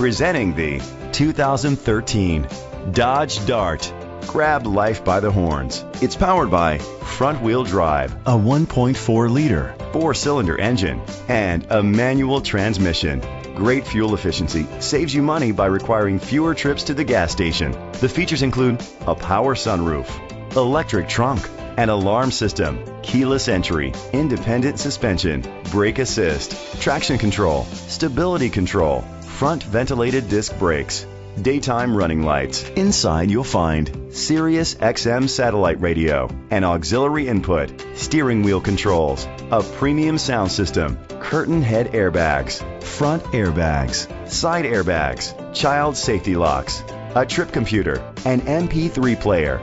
Presenting the 2013 Dodge Dart. Grab life by the horns. It's powered by front wheel drive, a 1.4 liter four cylinder engine, and a manual transmission. Great fuel efficiency saves you money by requiring fewer trips to the gas station. The features include a power sunroof, electric trunk, an alarm system, keyless entry, independent suspension, brake assist, traction control, stability control, front ventilated disc brakes, daytime running lights. Inside you'll find Sirius XM satellite radio, an auxiliary input, steering wheel controls, a premium sound system, curtain head airbags, front airbags, side airbags, child safety locks, a trip computer, an MP3 player.